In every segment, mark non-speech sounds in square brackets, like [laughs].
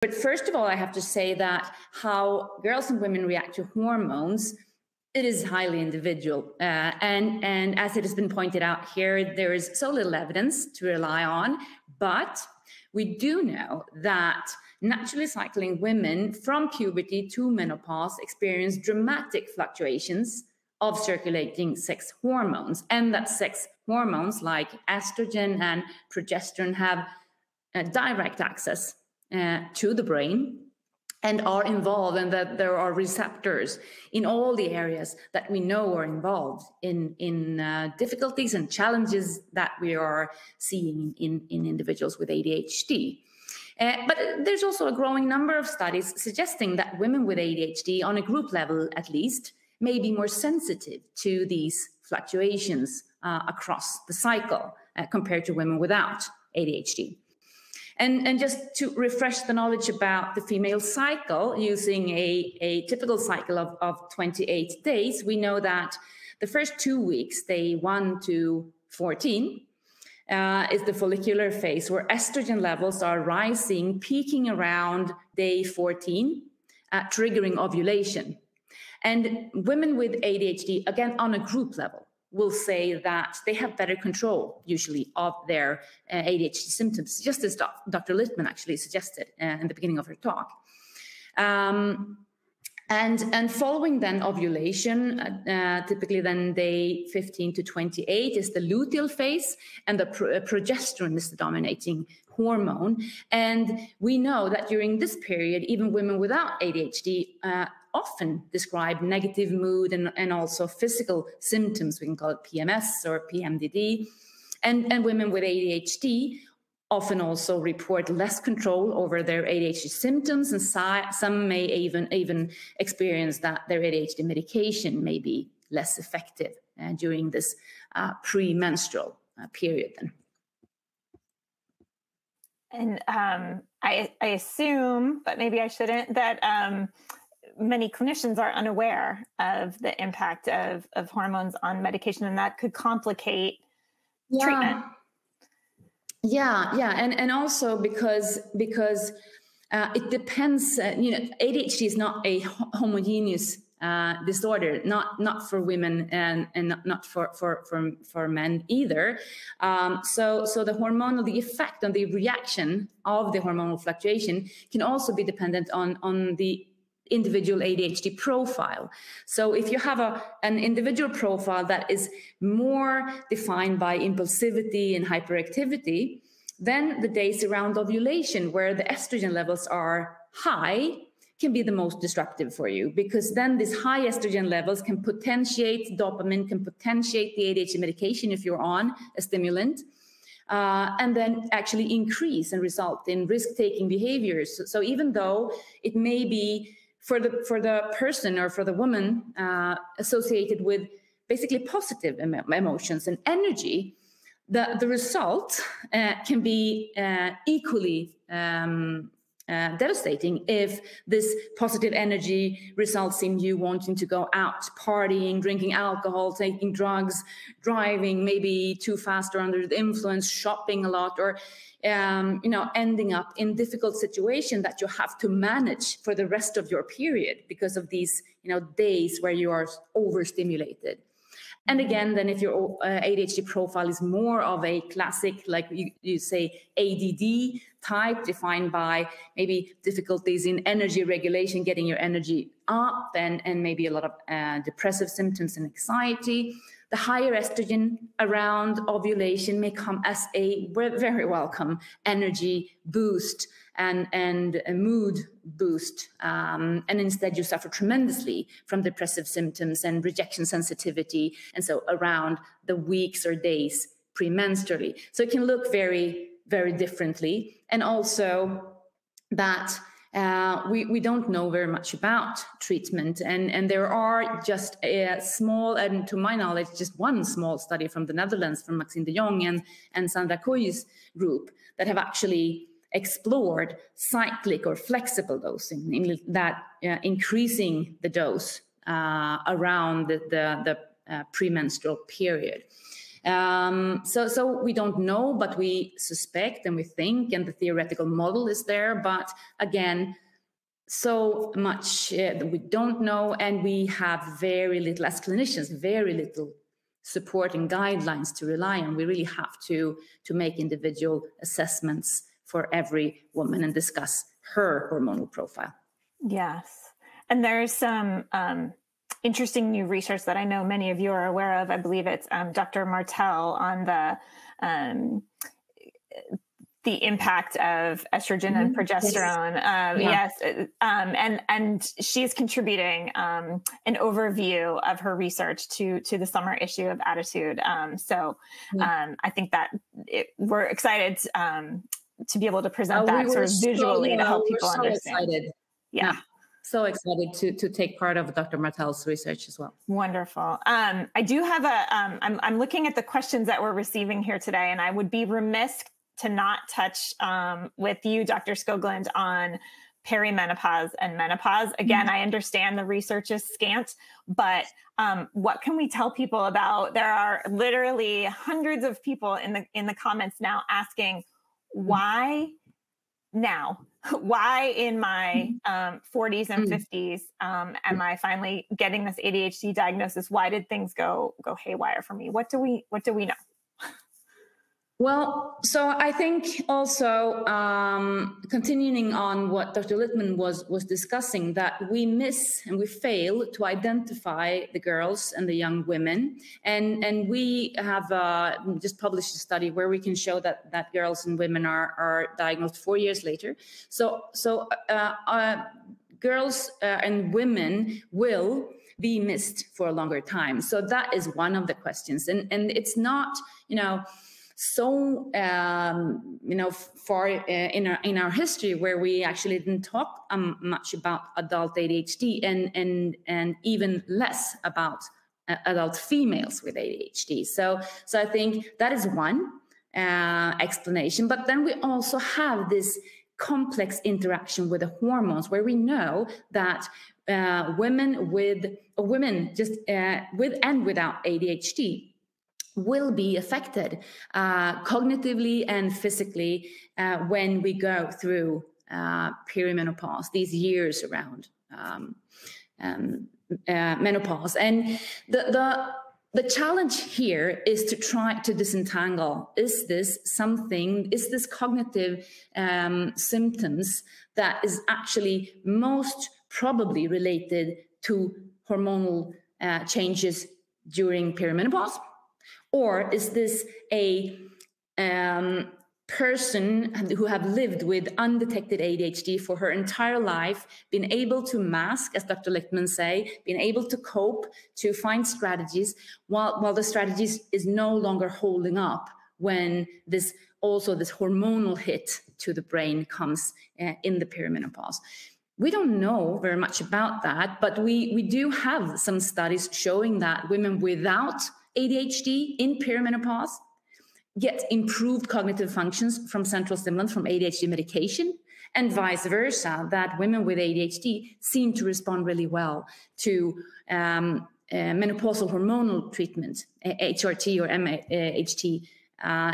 But first of all, I have to say that how girls and women react to hormones it is highly individual. Uh, and and as it has been pointed out here there is so little evidence to rely on. But we do know that naturally cycling women from puberty to menopause experience dramatic fluctuations of circulating sex hormones and that sex hormones like estrogen and progesterone have uh, direct access uh, to the brain and are involved and that there are receptors in all the areas that we know are involved in in uh, difficulties and challenges that we are seeing in in individuals with ADHD. Uh, but there's also a growing number of studies suggesting that women with ADHD, on a group level at least, may be more sensitive to these fluctuations uh, across the cycle uh, compared to women without ADHD. And, and just to refresh the knowledge about the female cycle using a, a typical cycle of, of 28 days, we know that the first two weeks, day 1 to 14, uh, is the follicular phase where estrogen levels are rising, peaking around day 14, uh, triggering ovulation. And women with ADHD, again, on a group level, will say that they have better control, usually, of their uh, ADHD symptoms, just as Dr. Littman actually suggested uh, in the beginning of her talk. Um, and, and following then ovulation, uh, uh typically then day 15 to 28 is the luteal phase, and the pro uh, progesterone is the dominating hormone. And we know that during this period, even women without ADHD often describe negative mood and, and also physical symptoms. We can call it PMS or PMDD. And, and women with ADHD often also report less control over their ADHD symptoms, and some may even, even experience that their ADHD medication may be less effective uh, during this uh, premenstrual uh, period. Then. And um, I, I, assume, but maybe I shouldn't, that um, many clinicians are unaware of the impact of, of hormones on medication, and that could complicate yeah. treatment. Yeah, yeah, and and also because because uh, it depends. Uh, you know, ADHD is not a homogeneous uh, disorder, not not for women and and not, not for, for for for men either. Um, so so the hormonal, the effect on the reaction of the hormonal fluctuation can also be dependent on on the individual ADHD profile. So if you have a, an individual profile that is more defined by impulsivity and hyperactivity, then the days around ovulation where the estrogen levels are high can be the most disruptive for you because then these high estrogen levels can potentiate dopamine, can potentiate the ADHD medication if you're on a stimulant. Uh, and then actually increase and result in risk-taking behaviors. So, so, even though it may be for the for the person or for the woman uh, associated with basically positive em- emotions and energy, the the result uh, can be uh, equally um, uh, devastating if this positive energy results in you wanting to go out partying drinking alcohol taking drugs driving maybe too fast or under the influence shopping a lot or um, you know ending up in difficult situation that you have to manage for the rest of your period because of these you know days where you are overstimulated. And again, then if your uh, ADHD profile is more of a classic, like you, you say, ADD type, defined by maybe difficulties in energy regulation, getting your energy up, and, and maybe a lot of uh, depressive symptoms and anxiety, the higher estrogen around ovulation may come as a very welcome energy boost and, and a mood boost. Um, and instead, you suffer tremendously from depressive symptoms and rejection sensitivity. And so, around the weeks or days premenstrually. So, it can look very, very differently. And also, that uh, we, we don't know very much about treatment. And, and there are just a small, and to my knowledge, just one small study from the Netherlands from Maxine de Jong and, and Sandra Kooij's group that have actually explored cyclic or flexible dosing, that uh, increasing the dose uh, around the, the, the uh, premenstrual period. Um, so, so we don't know, but we suspect and we think, and the theoretical model is there. But again, so much uh, that we don't know, and we have very little, as clinicians, very little support and guidelines to rely on. We really have to to make individual assessments for every woman and discuss her hormonal profile. Yes, and there's some um, interesting new research that I know many of you are aware of. I believe it's um, Dr. Martel on the um, the impact of estrogen mm-hmm. and progesterone. Um, yeah. Yes, uh, um, and and she's contributing um, an overview of her research to to the summer issue of ADDitude. Um, so um, I think that it, we're excited um, to be able to present uh, that we sort of visually so, to help people so understand. Excited. yeah. yeah so excited to to take part of Dr. Martel's research as well. Wonderful. Um, I do have a. am I'm, I'm looking at the questions that we're receiving here today, and I would be remiss to not touch um, with you, Dr. Skoglund, on perimenopause and menopause. Again, mm-hmm. I understand the research is scant, but um, what can we tell people about? There are literally hundreds of people in the in the comments now asking mm-hmm. why now [laughs] why in my mm-hmm. um, 40s and 50s mm. um, am i finally getting this adhd diagnosis why did things go go haywire for me what do we what do we know well, so I think also um, continuing on what Dr. Littman was was discussing, that we miss and we fail to identify the girls and the young women, and and we have uh, just published a study where we can show that that girls and women are are diagnosed four years later. So so uh, uh, girls uh, and women will be missed for a longer time. So that is one of the questions, and and it's not you know so um, you know far uh, in our in our history where we actually didn't talk um, much about adult ADHD and and and even less about uh, adult females with ADHD. So so I think that is one uh, explanation. But then we also have this complex interaction with the hormones where we know that uh, women with women just uh, with and without ADHD will be affected uh, cognitively and physically uh, when we go through uh, perimenopause, these years around um, um, uh, menopause. And the, the, the challenge here is to try to disentangle is this something, is this cognitive um, symptoms that is actually most probably related to hormonal uh, changes during perimenopause? Or is this a um, person who have lived with undetected ADHD for her entire life, been able to mask, as Dr. Littman say, been able to cope, to find strategies, while, while the strategies is no longer holding up when this also this hormonal hit to the brain comes uh, in the perimenopause. We don't know very much about that, but we, we do have some studies showing that women without ADHD in perimenopause get improved cognitive functions from central stimulants from ADHD medication and vice versa, that women with ADHD seem to respond really well to um, uh, menopausal hormonal treatment, HRT or MHT, uh,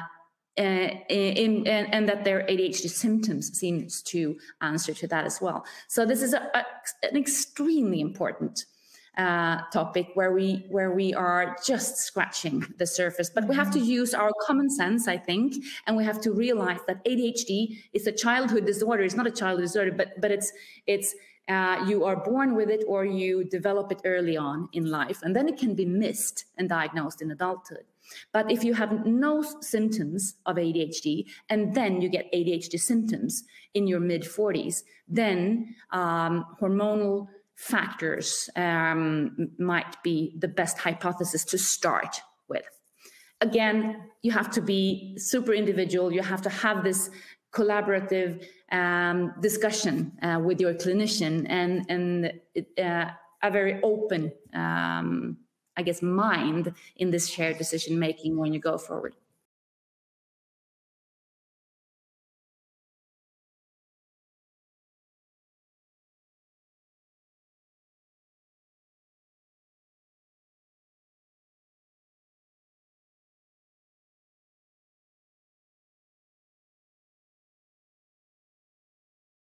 uh, in, in, and that their ADHD symptoms seems to answer to that as well. So this is a, a, an extremely important uh, topic where we where we are just scratching the surface. But we have to use our common sense, I think, and we have to realize that ADHD is a childhood disorder. It's not a childhood disorder, but but it's it's uh, you are born with it or you develop it early on in life, and then it can be missed and diagnosed in adulthood. But if you have no symptoms of ADHD and then you get ADHD symptoms in your mid 40s, then um, hormonal factors um, might be the best hypothesis to start with. Again, you have to be super individual. You have to have this collaborative um, discussion uh, with your clinician and and uh, a very open, um, I guess, mind in this shared decision making when you go forward.